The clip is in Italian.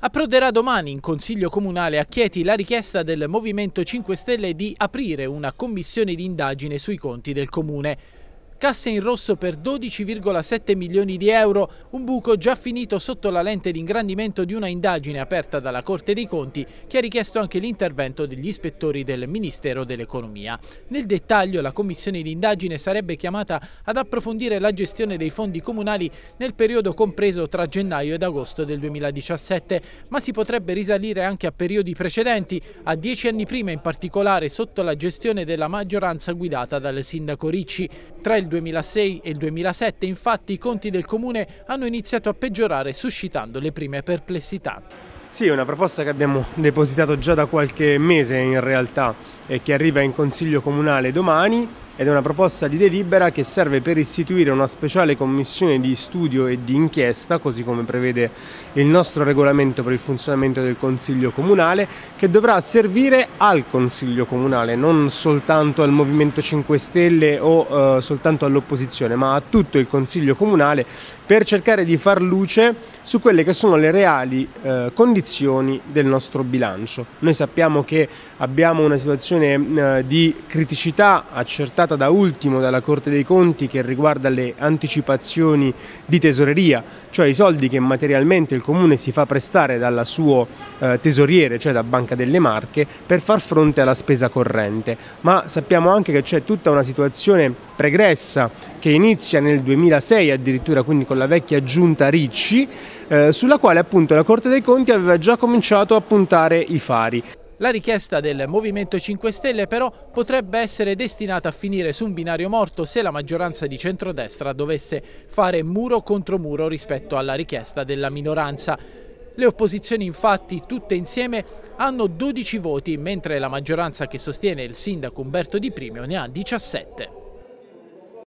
Approderà domani in Consiglio Comunale a Chieti la richiesta del Movimento 5 Stelle di aprire una commissione di indagine sui conti del Comune. Casse in rosso per 12,7 milioni di euro, un buco già finito sotto la lente di ingrandimento di una indagine aperta dalla Corte dei Conti che ha richiesto anche l'intervento degli ispettori del Ministero dell'Economia. Nel dettaglio la commissione di indagine sarebbe chiamata ad approfondire la gestione dei fondi comunali nel periodo compreso tra gennaio ed agosto del 2017, ma si potrebbe risalire anche a periodi precedenti, a dieci anni prima in particolare sotto la gestione della maggioranza guidata dal sindaco Ricci. Tra il 2006 e il 2007 infatti i conti del comune hanno iniziato a peggiorare suscitando le prime perplessità. Sì, è una proposta che abbiamo depositato già da qualche mese in realtà e che arriva in Consiglio Comunale domani ed è una proposta di delibera che serve per istituire una speciale commissione di studio e di inchiesta, così come prevede il nostro regolamento per il funzionamento del Consiglio Comunale, che dovrà servire al Consiglio Comunale, non soltanto al Movimento 5 Stelle o eh, soltanto all'opposizione, ma a tutto il Consiglio Comunale per cercare di far luce su quelle che sono le reali eh, condizioni del nostro bilancio. Noi sappiamo che abbiamo una situazione eh, di criticità accertata pubblicata da ultimo dalla Corte dei Conti che riguarda le anticipazioni di tesoreria, cioè i soldi che materialmente il Comune si fa prestare dal suo eh, tesoriere, cioè da Banca delle Marche, per far fronte alla spesa corrente. Ma sappiamo anche che c'è tutta una situazione pregressa che inizia nel 2006 addirittura, quindi con la vecchia giunta Ricci, eh, sulla quale appunto la Corte dei Conti aveva già cominciato a puntare i fari. La richiesta del Movimento 5 Stelle però potrebbe essere destinata a finire su un binario morto se la maggioranza di centrodestra dovesse fare muro contro muro rispetto alla richiesta della minoranza. Le opposizioni infatti tutte insieme hanno 12 voti mentre la maggioranza che sostiene il sindaco Umberto Di Primio ne ha 17.